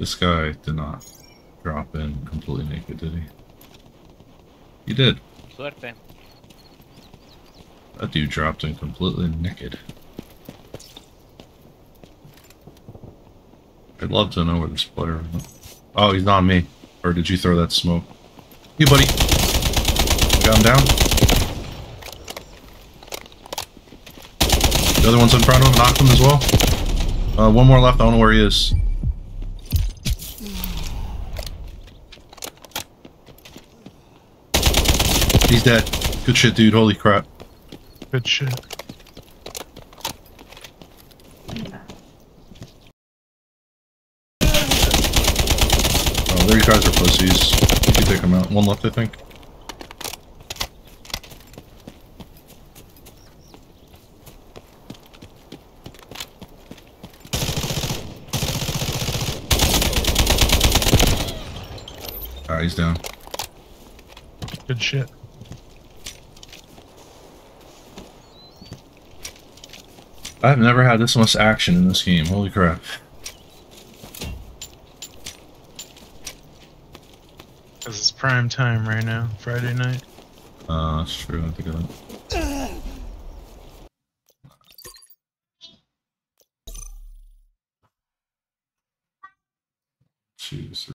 This guy did not drop in completely naked, did he? He did. Suerte. That dude dropped in completely naked. I'd love to know where this player is. Oh, he's not me. Or did you throw that smoke? You, buddy. Got him down. The other one's in front of him. Knocked him as well. Uh, one more left. I don't know where he is. He's dead. Good shit, dude. Holy crap. Good shit. Oh, there you guys are pussies. You can take them out. One left, I think. Alright, he's down. Good shit. I've never had this much action in this game. Holy crap. This is prime time right now, Friday night. Uh, that's true. I think of that. Two, three.